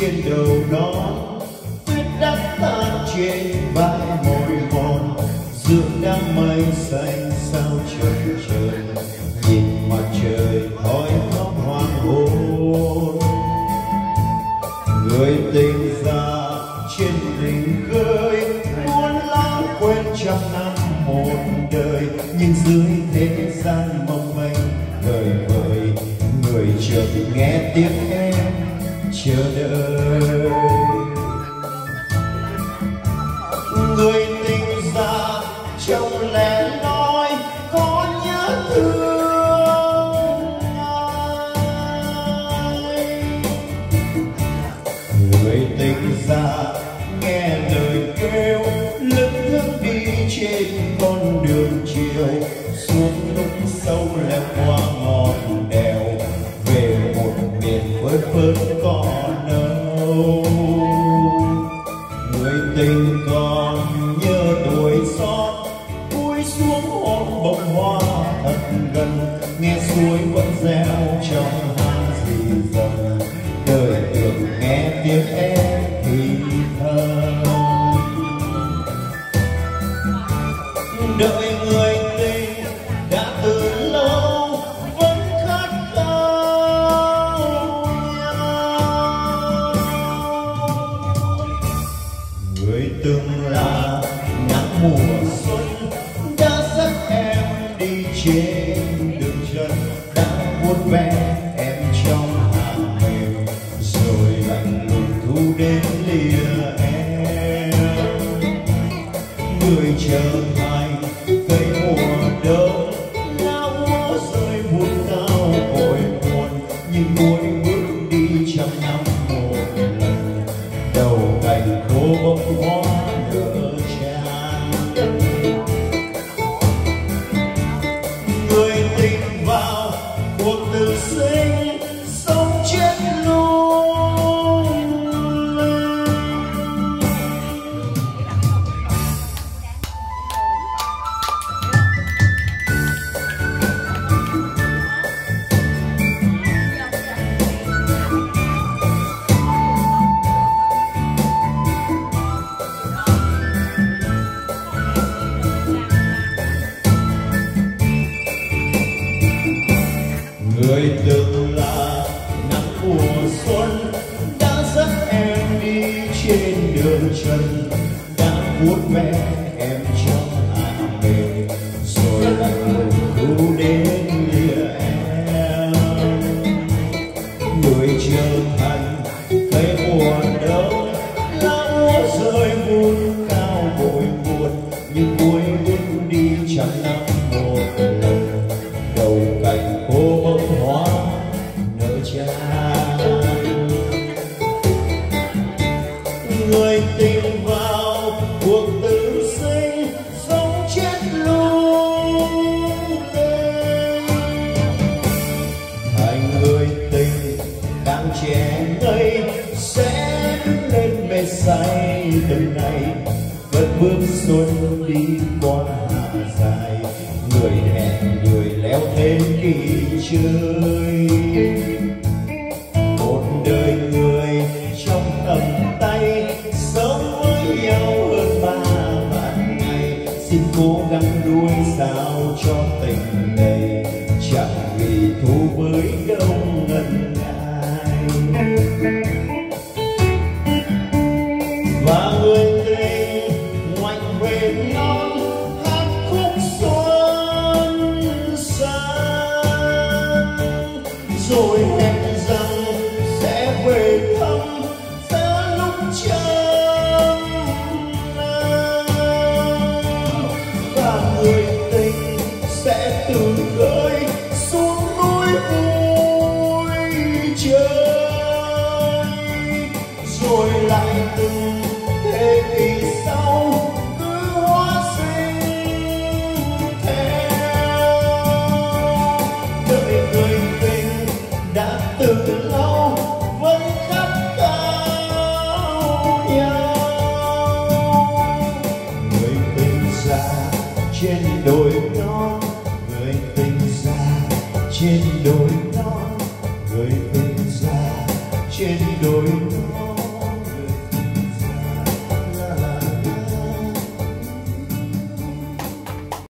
trên đầu nó. Tuyết đã tan trên vai mỏi mòn dương đang mây xanh sao trời trời. Nhìn mặt trời khói khóc hoàng hôn người tình già trên đỉnh khơi, muốn lãng quên trăm năm một đời. Nhưng dưới thế chờ đợi. Người tình già trong lẻ loi có nhớ thương ai? Người tình già nghe với phấn cỏ còn đâu người tình còn nhớ tuổi son vui xuống hôn bông hoa thật gần. Nghe suối vẫn reo trong hang dì dầm đời tưởng nghe tiếng em thì thầm. Đợi từng là nắng mùa xuân. Đã dắt em đi trên đường chân đã vuốt ve em trong hàng mềm rồi lạnh lùng thu đến lìa em. Người chờ thành cây mùa đông, lá úa rơi buồn cao cội buồn nhưng mỗi bước đi trăm năm một lần, đầu cành khô bông hoa đường trần đã vuốt ve em cuộc tử sinh sống chết lung lên thành người tình đang trẻ ngây sẽ đứng lên mê say từng ngày cất bước xuân đi qua dài, người hẹn người leo thêm kỳ chơi cố gắng sao cho tình này chẳng vì thu với đông ngần ngại. Và người tình ngoảnh về non